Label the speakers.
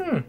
Speaker 1: Hmm.